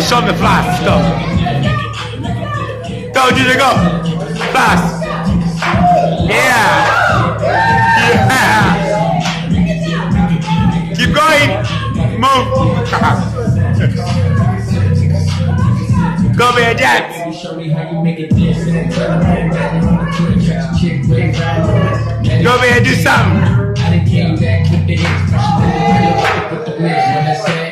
Show me fast, stop. Don't you go. fast. Yeah. Yeah. Keep going. Move. go, man, Jack. Show me how you make it Go, do something. I came back. Put the